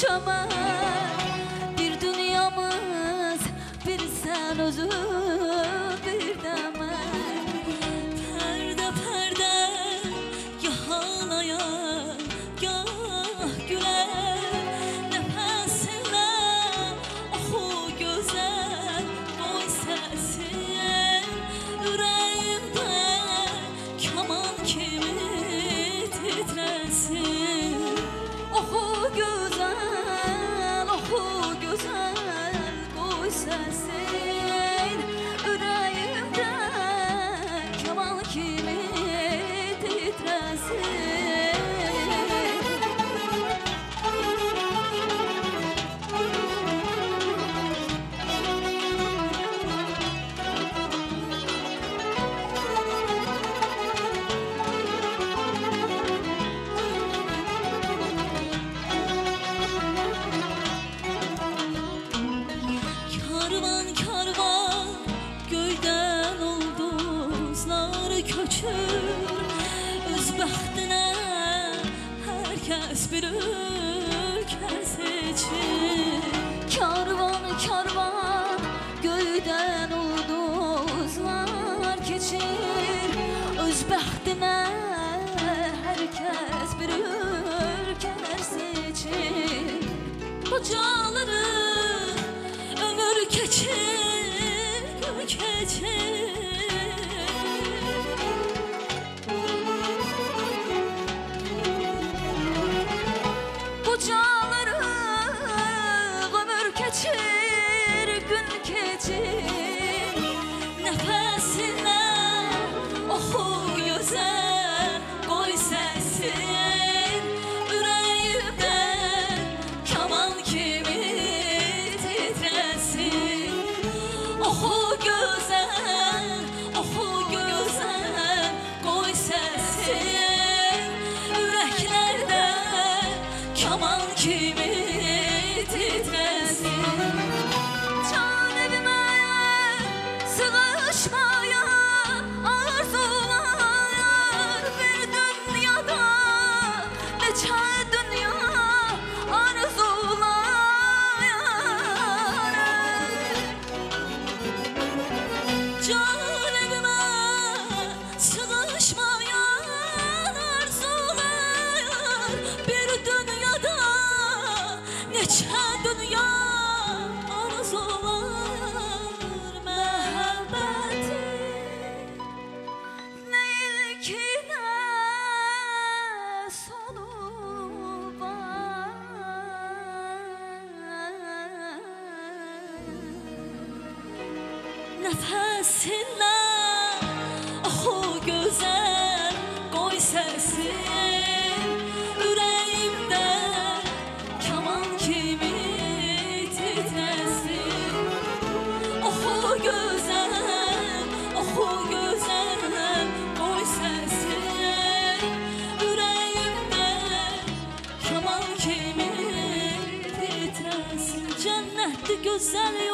çömel Bir dünyamız bir sen özün kəs bir ülkə seçir Karvan karvan göydən ulduzlar keçir Öz bəxtinə hər kəs bir ülkə seçir Qocaları ömür keçir, gün keçir keçir Nəfəsinə oxu gözəl, qoy səsin Ürəyimdən kaman kimi titresin. Oxu gözəl, oxu gözəl, qoy səsin Ürəklərdə kaman kimi titresin Nəfəsinlə oxu gözəl qoy səsin Ürəyimdə kaman kimi titresin. Oxu gözəl, oxu gözəl qoy səsin Ürəyimdə kaman kimi titresin. Cənnətli gözəl yurdum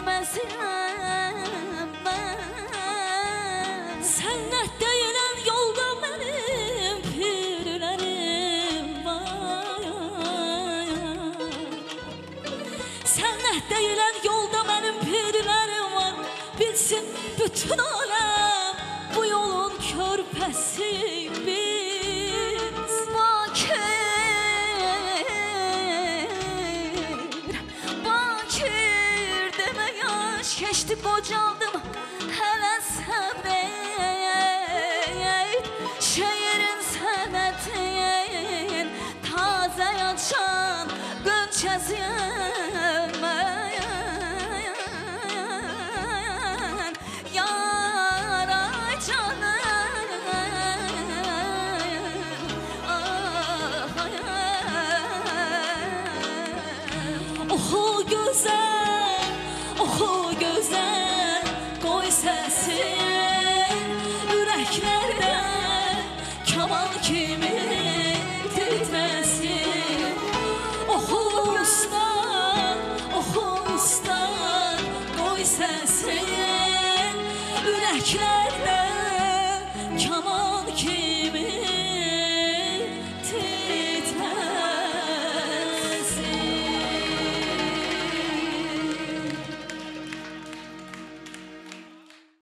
bir Sənnət deyilən yolda mənim pirlərim var. Sənnət deyilən yolda mənim pirlərim var. Bilsin bütün aləm bu yolun körpəsi biz qaldım hələ səbrət Şeirin sənətin tazə açan qönçəsiyəm mən Yaray canım. Ah, ay, Oxu gözəl, oxu Yüklerden